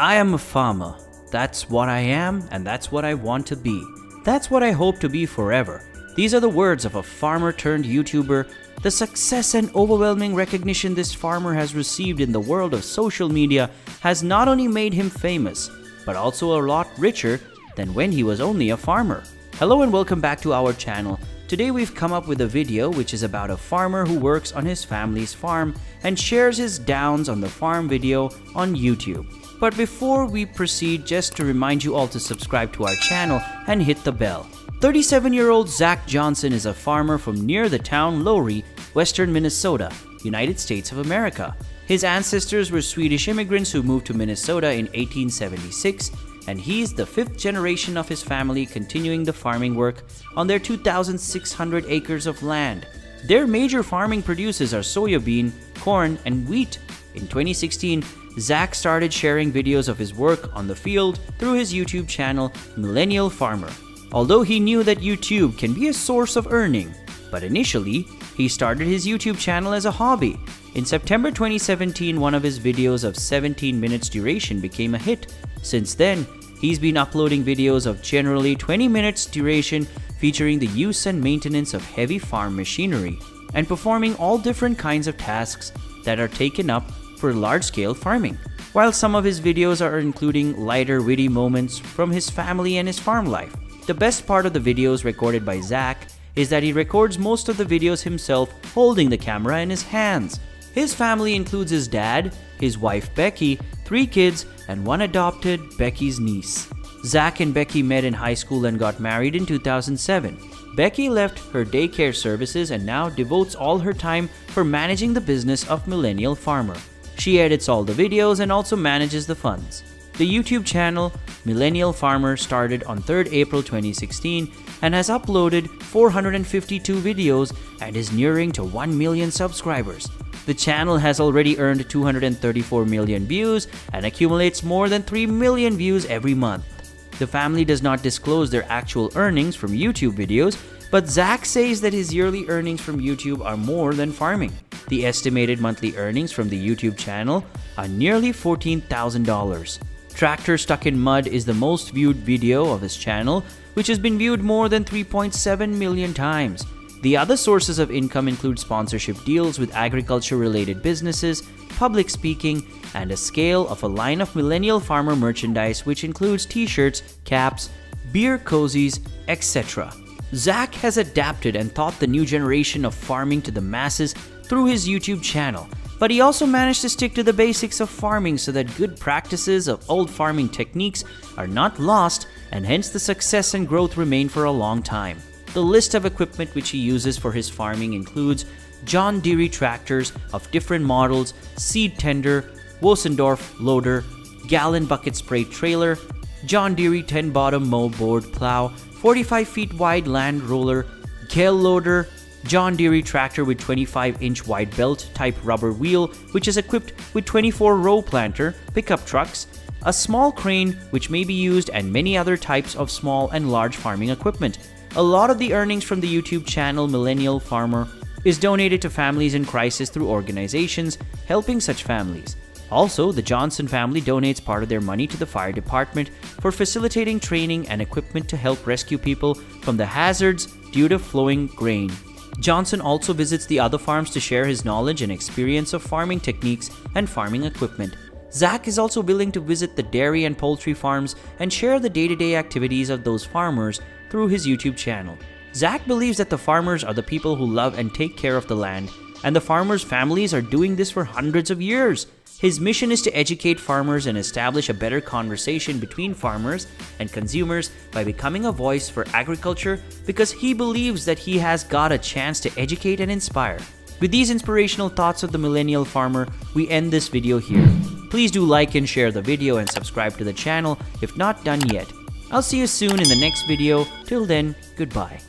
I am a farmer. That's what I am, and that's what I want to be. That's what I hope to be forever. These are the words of a farmer turned YouTuber. The success and overwhelming recognition this farmer has received in the world of social media has not only made him famous, but also a lot richer than when he was only a farmer. Hello and welcome back to our channel. Today we've come up with a video which is about a farmer who works on his family's farm and shares his downs on the farm video on YouTube. But before we proceed, just to remind you all to subscribe to our channel and hit the bell. 37-year-old Zach Johnson is a farmer from near the town Lowry, western Minnesota, United States of America. His ancestors were Swedish immigrants who moved to Minnesota in 1876, and he's the fifth generation of his family continuing the farming work on their 2,600 acres of land. Their major farming produces are soybean, corn, and wheat. In 2016, Zach started sharing videos of his work on the field through his YouTube channel, Millennial Farmer. Although he knew that YouTube can be a source of earning, but initially, he started his YouTube channel as a hobby. In September 2017, one of his videos of 17 minutes duration became a hit. Since then, he's been uploading videos of generally 20 minutes duration featuring the use and maintenance of heavy farm machinery and performing all different kinds of tasks that are taken up for large-scale farming. While some of his videos are including lighter witty moments from his family and his farm life. The best part of the videos recorded by Zach is that he records most of the videos himself holding the camera in his hands. His family includes his dad, his wife Becky, three kids, and one adopted Becky's niece. Zach and Becky met in high school and got married in 2007. Becky left her daycare services and now devotes all her time for managing the business of Millennial Farmer. She edits all the videos and also manages the funds. The YouTube channel Millennial Farmer started on 3rd April 2016 and has uploaded 452 videos and is nearing to 1 million subscribers. The channel has already earned 234 million views and accumulates more than 3 million views every month. The family does not disclose their actual earnings from YouTube videos, but Zach says that his yearly earnings from YouTube are more than farming. The estimated monthly earnings from the YouTube channel are nearly $14,000. Tractor Stuck in Mud is the most viewed video of his channel, which has been viewed more than 3.7 million times. The other sources of income include sponsorship deals with agriculture related businesses, public speaking, and a scale of a line of millennial farmer merchandise which includes t shirts, caps, beer cozies, etc. Zach has adapted and taught the new generation of farming to the masses through his YouTube channel, but he also managed to stick to the basics of farming so that good practices of old farming techniques are not lost and hence the success and growth remain for a long time. The list of equipment which he uses for his farming includes John Deere tractors of different models, seed tender, Westendorf loader, gallon bucket spray trailer, John Deere 10 bottom moldboard plow, 45 feet wide land roller, Gehl loader, John Deere tractor with 25 inch wide belt type rubber wheel, which is equipped with 24 row planter, pickup trucks, a small crane which may be used, and many other types of small and large farming equipment. A lot of the earnings from the YouTube channel Millennial Farmer is donated to families in crisis through organizations helping such families. Also, the Johnson family donates part of their money to the fire department for facilitating training and equipment to help rescue people from the hazards due to flowing grain. Johnson also visits the other farms to share his knowledge and experience of farming techniques and farming equipment. Zach is also willing to visit the dairy and poultry farms and share the day to day activities of those farmers through his YouTube channel. Zach believes that the farmers are the people who love and take care of the land, and the farmers' families are doing this for hundreds of years. His mission is to educate farmers and establish a better conversation between farmers and consumers by becoming a voice for agriculture because he believes that he has got a chance to educate and inspire. With these inspirational thoughts of the millennial farmer, we end this video here. Please do like and share the video and subscribe to the channel if not done yet. I'll see you soon in the next video. Till then, goodbye.